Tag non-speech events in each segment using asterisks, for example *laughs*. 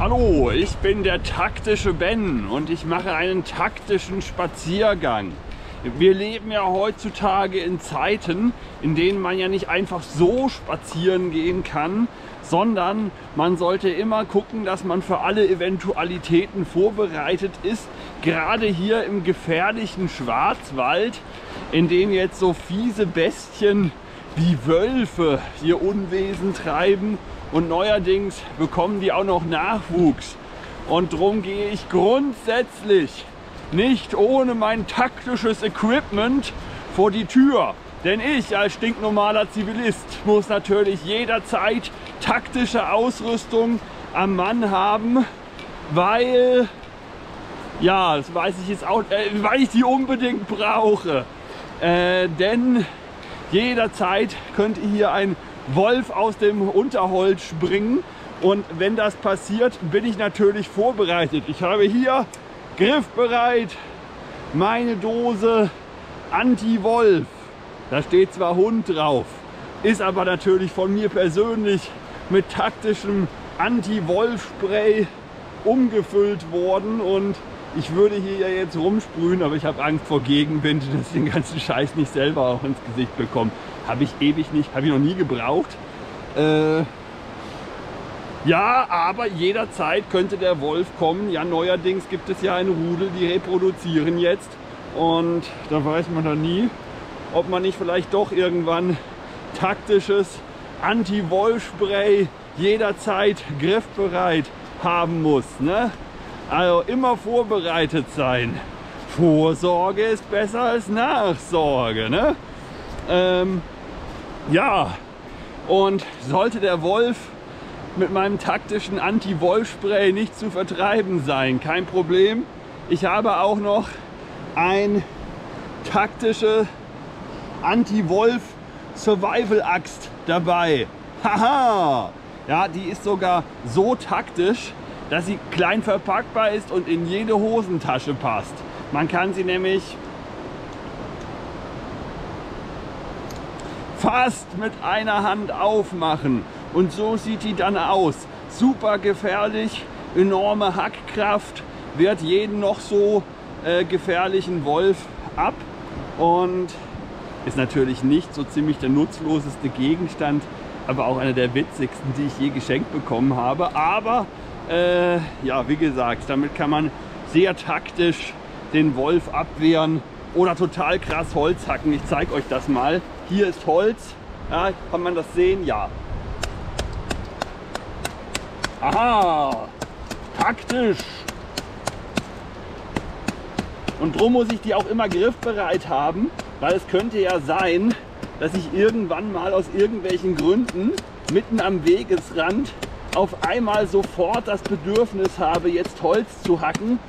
Hallo, ich bin der taktische Ben und ich mache einen taktischen Spaziergang. Wir leben ja heutzutage in Zeiten, in denen man ja nicht einfach so spazieren gehen kann, sondern man sollte immer gucken, dass man für alle Eventualitäten vorbereitet ist. Gerade hier im gefährlichen Schwarzwald, in dem jetzt so fiese Bestien wie Wölfe hier Unwesen treiben und neuerdings bekommen die auch noch Nachwuchs. Und darum gehe ich grundsätzlich nicht ohne mein taktisches Equipment vor die Tür. Denn ich als stinknormaler Zivilist muss natürlich jederzeit taktische Ausrüstung am Mann haben, weil, ja, das weiß ich jetzt auch, äh, weil ich die unbedingt brauche. Äh, denn jederzeit könnte hier ein Wolf aus dem Unterholz springen. Und wenn das passiert, bin ich natürlich vorbereitet. Ich habe hier griffbereit meine Dose Anti-Wolf. Da steht zwar Hund drauf, ist aber natürlich von mir persönlich mit taktischem Anti-Wolf-Spray umgefüllt worden und ich würde hier ja jetzt rumsprühen, aber ich habe Angst vor Gegenwind, *laughs* dass ich den ganzen Scheiß nicht selber auch ins Gesicht bekomme. Habe ich ewig nicht, habe ich noch nie gebraucht. Äh, ja, aber jederzeit könnte der Wolf kommen. Ja, neuerdings gibt es ja ein Rudel, die reproduzieren jetzt. Und da weiß man dann nie, ob man nicht vielleicht doch irgendwann taktisches Anti-Wolf-Spray jederzeit griffbereit haben muss. Ne? Also immer vorbereitet sein. Vorsorge ist besser als Nachsorge. Ne? Ähm, ja, und sollte der Wolf mit meinem taktischen Anti-Wolf-Spray nicht zu vertreiben sein, kein Problem. Ich habe auch noch ein taktische Anti-Wolf-Survival-Axt dabei. Haha! Ja, die ist sogar so taktisch, dass sie klein verpackbar ist und in jede Hosentasche passt. Man kann sie nämlich fast mit einer Hand aufmachen. Und so sieht die dann aus. Super gefährlich, enorme Hackkraft, wehrt jeden noch so äh, gefährlichen Wolf ab. Und ist natürlich nicht so ziemlich der nutzloseste Gegenstand, aber auch einer der witzigsten, die ich je geschenkt bekommen habe. Aber äh, ja, wie gesagt, damit kann man sehr taktisch den Wolf abwehren oder total krass Holz hacken. Ich zeige euch das mal. Hier ist Holz. Ja, kann man das sehen? Ja. Aha, taktisch. Und drum muss ich die auch immer griffbereit haben, weil es könnte ja sein, dass ich irgendwann mal aus irgendwelchen Gründen mitten am Wegesrand auf einmal sofort das Bedürfnis habe, jetzt Holz zu hacken.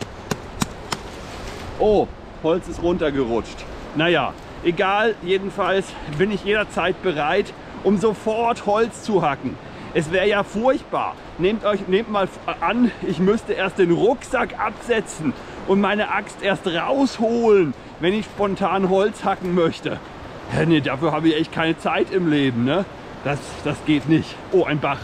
Oh, Holz ist runtergerutscht. Naja, egal, jedenfalls bin ich jederzeit bereit, um sofort Holz zu hacken. Es wäre ja furchtbar. Nehmt, euch, nehmt mal an, ich müsste erst den Rucksack absetzen und meine Axt erst rausholen, wenn ich spontan Holz hacken möchte. Ja, nee, dafür habe ich echt keine Zeit im Leben. Ne? Das, das geht nicht. Oh, ein Bach.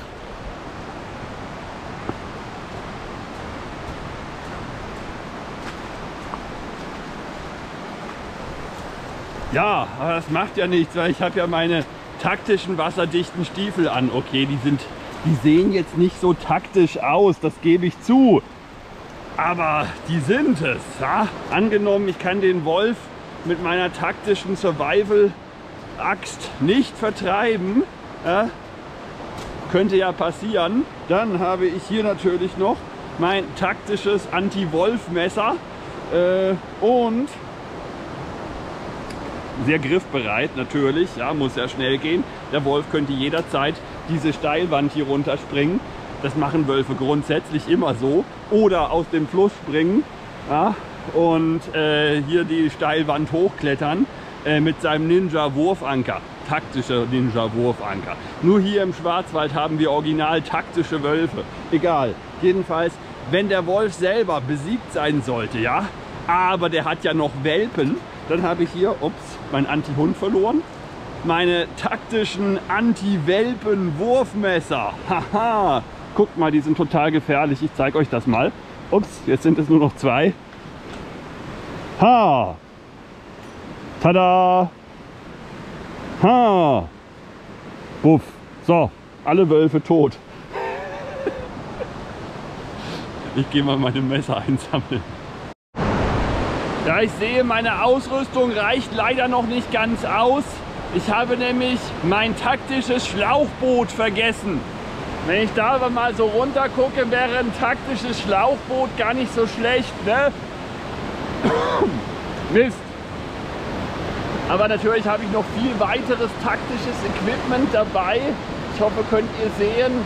Ja, aber das macht ja nichts, weil ich habe ja meine taktischen wasserdichten Stiefel an. Okay, die sind, die sehen jetzt nicht so taktisch aus, das gebe ich zu. Aber die sind es. Ja? Angenommen, ich kann den Wolf mit meiner taktischen Survival-Axt nicht vertreiben, ja? könnte ja passieren. Dann habe ich hier natürlich noch mein taktisches Anti-Wolf-Messer äh, und sehr griffbereit natürlich, ja, muss ja schnell gehen. Der Wolf könnte jederzeit diese Steilwand hier runterspringen. Das machen Wölfe grundsätzlich immer so. Oder aus dem Fluss springen ja, und äh, hier die Steilwand hochklettern äh, mit seinem Ninja-Wurfanker. Taktischer Ninja-Wurfanker. Nur hier im Schwarzwald haben wir original taktische Wölfe. Egal. Jedenfalls, wenn der Wolf selber besiegt sein sollte, ja, aber der hat ja noch Welpen, dann habe ich hier, ups, mein Anti-Hund verloren. Meine taktischen Anti-Welpen-Wurfmesser. Haha, Guckt mal, die sind total gefährlich. Ich zeige euch das mal. Ups, jetzt sind es nur noch zwei. Ha! Tada! Ha! Buff. So, alle Wölfe tot. *laughs* Ich gehe mal meine Messer einsammeln. Ja, ich sehe, meine Ausrüstung reicht leider noch nicht ganz aus. Ich habe nämlich mein taktisches Schlauchboot vergessen. Wenn ich da aber mal so runter gucke, wäre ein taktisches Schlauchboot gar nicht so schlecht, ne? *coughs* Mist. Aber natürlich habe ich noch viel weiteres taktisches Equipment dabei. Ich hoffe, könnt ihr sehen.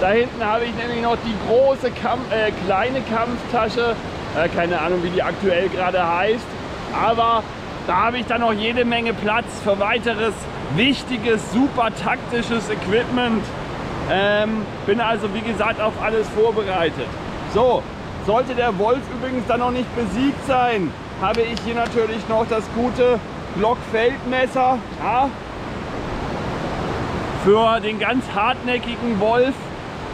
Da hinten habe ich nämlich noch die große Kamp äh, kleine Kampftasche. Äh, keine Ahnung, wie die aktuell gerade heißt. Aber da habe ich dann noch jede Menge Platz für weiteres wichtiges, super taktisches Equipment. Ähm, bin also wie gesagt auf alles vorbereitet. So, sollte der Wolf übrigens dann noch nicht besiegt sein, habe ich hier natürlich noch das gute Blockfeldmesser ja, für den ganz hartnäckigen Wolf.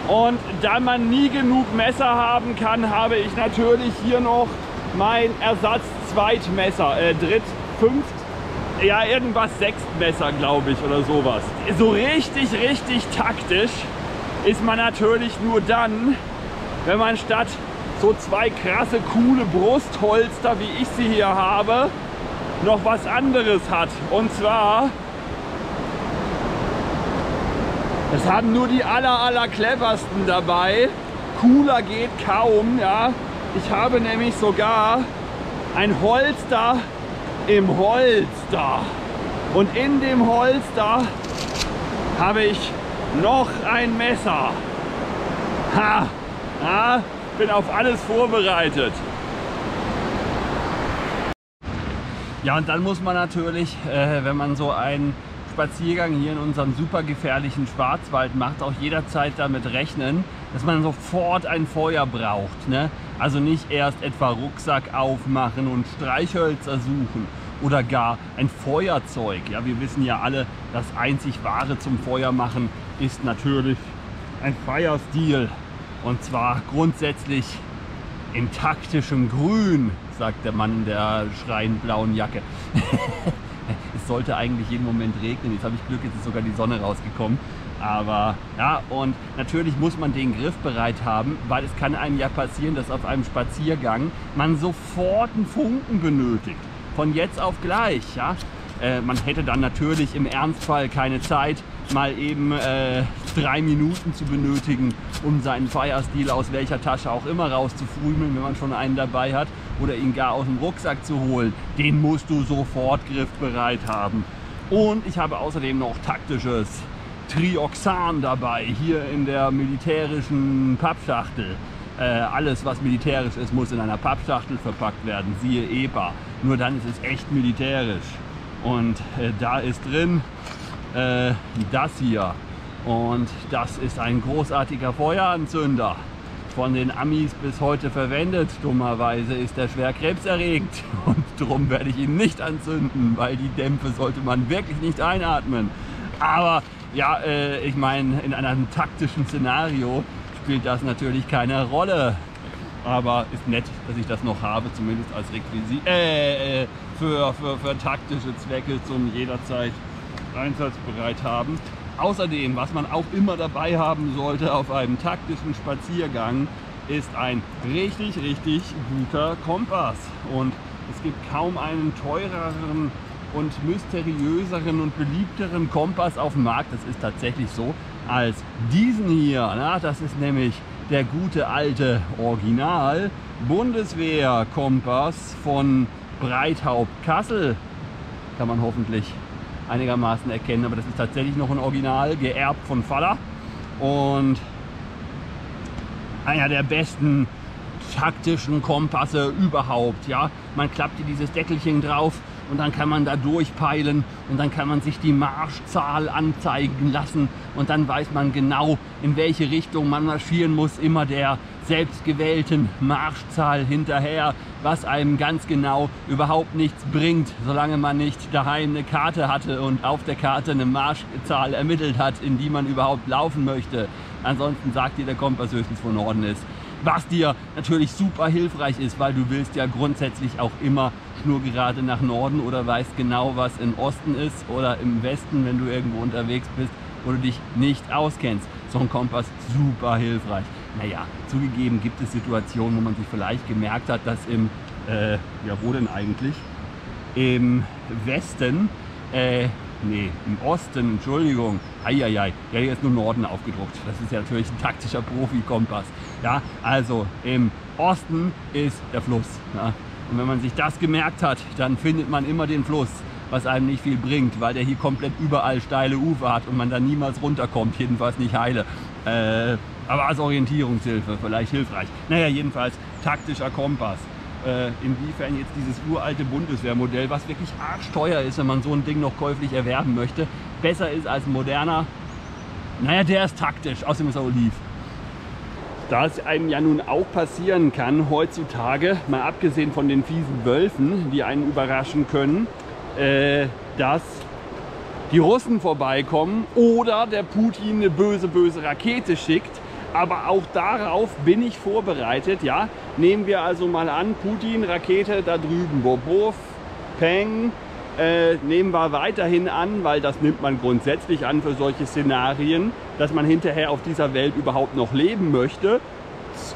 Und da man nie genug Messer haben kann, habe ich natürlich hier noch mein Ersatz-Zweitmesser, äh, Dritt-, Fünft-, ja irgendwas Sechstmesser, glaube ich, oder sowas. So richtig, richtig taktisch ist man natürlich nur dann, wenn man statt so zwei krasse, coole Brustholster, wie ich sie hier habe, noch was anderes hat. Und zwar, es haben nur die aller, aller cleversten dabei. Cooler geht kaum, ja. Ich habe nämlich sogar ein Holster im Holster. Und in dem Holster habe ich noch ein Messer. Ha! ha bin auf alles vorbereitet. Ja, und dann muss man natürlich, äh, wenn man so einen Spaziergang hier in unserem super gefährlichen Schwarzwald macht, auch jederzeit damit rechnen, dass man sofort ein Feuer braucht. Ne? Also nicht erst etwa Rucksack aufmachen und Streichhölzer suchen oder gar ein Feuerzeug. Ja, wir wissen ja alle, das einzig wahre zum Feuer machen ist natürlich ein Feierstil. Und zwar grundsätzlich in taktischem Grün, sagt der Mann in der schreiend blauen Jacke. *laughs* sollte eigentlich jeden Moment regnen. Jetzt habe ich Glück, jetzt ist sogar die Sonne rausgekommen. Aber ja, und natürlich muss man den Griff bereit haben, weil es kann einem ja passieren, dass auf einem Spaziergang man sofort einen Funken benötigt. Von jetzt auf gleich. Ja? Äh, man hätte dann natürlich im Ernstfall keine Zeit, mal eben äh, drei Minuten zu benötigen, um seinen Feierstil aus welcher Tasche auch immer rauszufrümeln, wenn man schon einen dabei hat, oder ihn gar aus dem Rucksack zu holen. Den musst du sofort griffbereit haben. Und ich habe außerdem noch taktisches Trioxan dabei, hier in der militärischen Pappschachtel. Äh, alles, was militärisch ist, muss in einer Pappschachtel verpackt werden, siehe EPA. Nur dann ist es echt militärisch. Und äh, da ist drin äh, das hier. Und das ist ein großartiger Feueranzünder. Von den Amis bis heute verwendet. Dummerweise ist er schwer krebserregend *laughs* und darum werde ich ihn nicht anzünden, weil die Dämpfe sollte man wirklich nicht einatmen. Aber ja, äh, ich meine, in einem taktischen Szenario spielt das natürlich keine Rolle. Aber ist nett, dass ich das noch habe, zumindest als Requisit äh, äh, für, für, für taktische Zwecke zum jederzeit einsatzbereit haben. Außerdem, was man auch immer dabei haben sollte auf einem taktischen Spaziergang, ist ein richtig, richtig guter Kompass. Und es gibt kaum einen teureren und mysteriöseren und beliebteren Kompass auf dem Markt, das ist tatsächlich so, als diesen hier. Na, das ist nämlich der gute alte Original Bundeswehr Kompass von Breithaupt Kassel. Kann man hoffentlich einigermaßen erkennen. Aber das ist tatsächlich noch ein Original, geerbt von Vater. Und einer der besten taktischen Kompasse überhaupt. Ja? Man klappt hier dieses Deckelchen drauf und dann kann man da durchpeilen und dann kann man sich die Marschzahl anzeigen lassen und dann weiß man genau, in welche Richtung man marschieren muss. Immer der selbstgewählten Marschzahl hinterher, was einem ganz genau überhaupt nichts bringt, solange man nicht daheim eine Karte hatte und auf der Karte eine Marschzahl ermittelt hat, in die man überhaupt laufen möchte. Ansonsten sagt dir der Kompass höchstens, wo Norden ist. Was dir natürlich super hilfreich ist, weil du willst ja grundsätzlich auch immer schnurgerade nach Norden oder weißt genau, was im Osten ist oder im Westen, wenn du irgendwo unterwegs bist, wo du dich nicht auskennst. So ein Kompass super hilfreich. Naja, zugegeben gibt es Situationen, wo man sich vielleicht gemerkt hat, dass im, äh, ja wo denn eigentlich? Im Westen, äh, nee, im Osten, Entschuldigung, eieiei, ja hier ist nur Norden aufgedruckt. Das ist ja natürlich ein taktischer Profi-Kompass. Ja, also im Osten ist der Fluss. Ja. Und wenn man sich das gemerkt hat, dann findet man immer den Fluss was einem nicht viel bringt, weil der hier komplett überall steile Ufer hat und man da niemals runterkommt, jedenfalls nicht heile. Äh, aber als Orientierungshilfe vielleicht hilfreich. Naja, jedenfalls taktischer Kompass. Äh, inwiefern jetzt dieses uralte Bundeswehrmodell, was wirklich arschteuer ist, wenn man so ein Ding noch käuflich erwerben möchte, besser ist als ein moderner, naja, der ist taktisch, außerdem ist er Oliv. Da es einem ja nun auch passieren kann heutzutage, mal abgesehen von den fiesen Wölfen, die einen überraschen können, äh, dass die Russen vorbeikommen oder der Putin eine böse, böse Rakete schickt. Aber auch darauf bin ich vorbereitet. Ja? Nehmen wir also mal an, Putin, Rakete da drüben, Bobov, Peng, äh, nehmen wir weiterhin an, weil das nimmt man grundsätzlich an für solche Szenarien, dass man hinterher auf dieser Welt überhaupt noch leben möchte.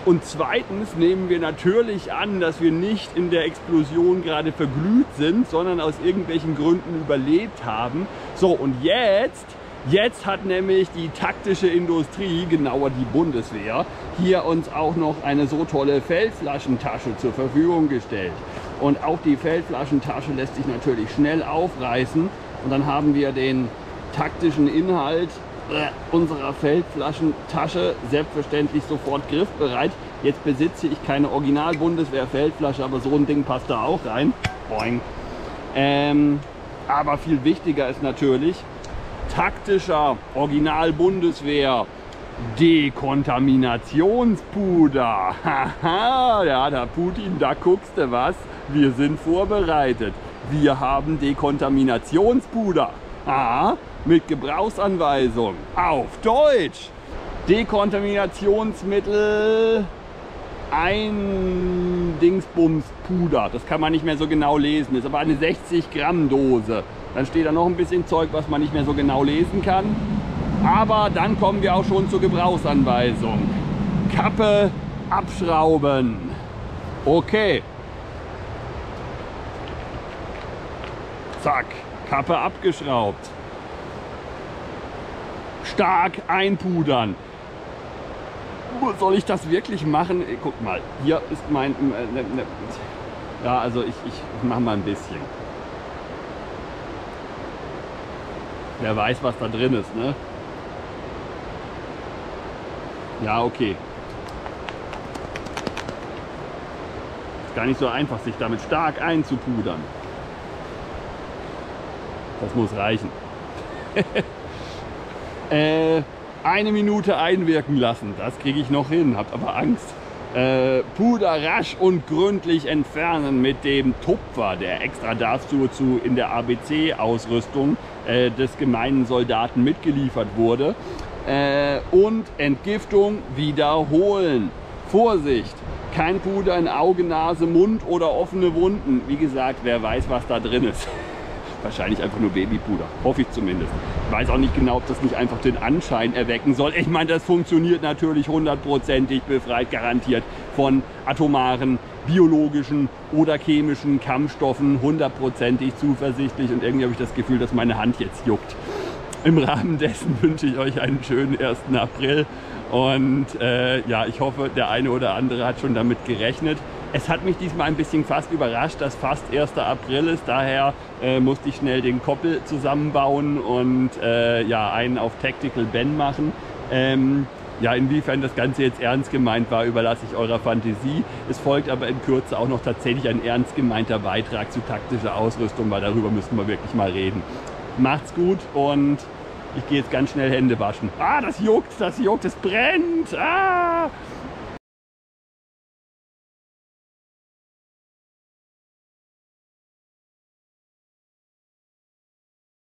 Und zweitens nehmen wir natürlich an, dass wir nicht in der Explosion gerade verglüht sind, sondern aus irgendwelchen Gründen überlebt haben. So, und jetzt, jetzt hat nämlich die taktische Industrie, genauer die Bundeswehr, hier uns auch noch eine so tolle Feldflaschentasche zur Verfügung gestellt. Und auch die Feldflaschentasche lässt sich natürlich schnell aufreißen. Und dann haben wir den taktischen Inhalt äh, unserer Feldflaschentasche selbstverständlich sofort griffbereit. Jetzt besitze ich keine Original-Bundeswehr-Feldflasche, aber so ein Ding passt da auch rein. Boing. Ähm, aber viel wichtiger ist natürlich taktischer Original-Bundeswehr Dekontaminationspuder. *laughs* Haha, ja, da Putin, da guckst du was. Wir sind vorbereitet. Wir haben Dekontaminationspuder. Ah, mit Gebrauchsanweisung auf Deutsch. Dekontaminationsmittel ein Dingsbums Puder. Das kann man nicht mehr so genau lesen. Ist aber eine 60 Gramm Dose. Dann steht da noch ein bisschen Zeug, was man nicht mehr so genau lesen kann. Aber dann kommen wir auch schon zur Gebrauchsanweisung. Kappe abschrauben. Okay. Zack, Kappe abgeschraubt stark einpudern. Soll ich das wirklich machen? Guck mal, hier ist mein... Ja, also ich, ich mache mal ein bisschen. Wer weiß, was da drin ist, ne? Ja, okay. Ist gar nicht so einfach, sich damit stark einzupudern. Das muss reichen. *laughs* Äh, eine Minute einwirken lassen. Das kriege ich noch hin, habt aber Angst. Äh, Puder rasch und gründlich entfernen mit dem Tupfer, der extra dazu zu in der ABC-Ausrüstung äh, des gemeinen Soldaten mitgeliefert wurde. Äh, und Entgiftung wiederholen. Vorsicht! Kein Puder in Auge, Nase, Mund oder offene Wunden. Wie gesagt, wer weiß, was da drin ist. Wahrscheinlich einfach nur Babypuder. Hoffe ich zumindest. Ich weiß auch nicht genau, ob das nicht einfach den Anschein erwecken soll. Ich meine, das funktioniert natürlich hundertprozentig befreit, garantiert von atomaren, biologischen oder chemischen Kampfstoffen. Hundertprozentig zuversichtlich. Und irgendwie habe ich das Gefühl, dass meine Hand jetzt juckt. Im Rahmen dessen *laughs* wünsche ich euch einen schönen 1. April. Und äh, ja, ich hoffe, der eine oder andere hat schon damit gerechnet. Es hat mich diesmal ein bisschen fast überrascht, dass fast 1. April ist. Daher äh, musste ich schnell den Koppel zusammenbauen und äh, ja, einen auf Tactical Ben machen. Ähm, ja, inwiefern das Ganze jetzt ernst gemeint war, überlasse ich eurer Fantasie. Es folgt aber in Kürze auch noch tatsächlich ein ernst gemeinter Beitrag zu taktischer Ausrüstung, weil darüber müssen wir wirklich mal reden. Macht's gut und ich gehe jetzt ganz schnell Hände waschen. Ah, das juckt, das juckt, es brennt. Ah!